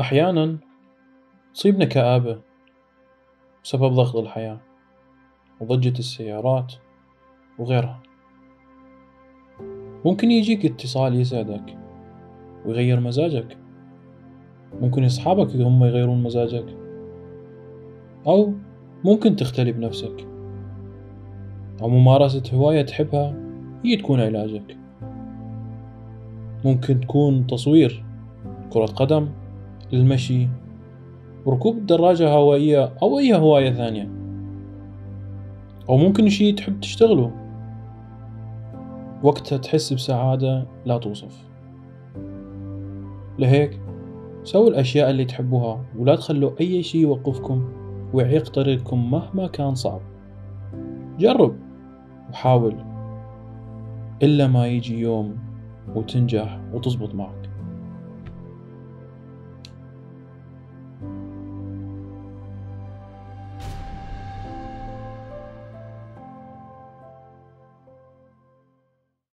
أحيانا تصيبنا كآبة بسبب ضغط الحياة وضجة السيارات وغيرها. ممكن يجيك اتصال يسعدك ويغير مزاجك. ممكن أصحابك هم يغيرون مزاجك. أو ممكن تختلي بنفسك. أو ممارسة هواية تحبها هي تكون علاجك. ممكن تكون تصوير كرة قدم. المشي ركوب الدراجة هوائية أو أي هواية ثانية. أو ممكن شي تحب تشتغله. وقتها تحس بسعادة لا توصف. لهيك سووا الأشياء اللي تحبوها ولا تخلوا أي شي يوقفكم ويعيق طريقكم مهما كان صعب. جرب وحاول إلا ما يجي يوم وتنجح وتزبط معك.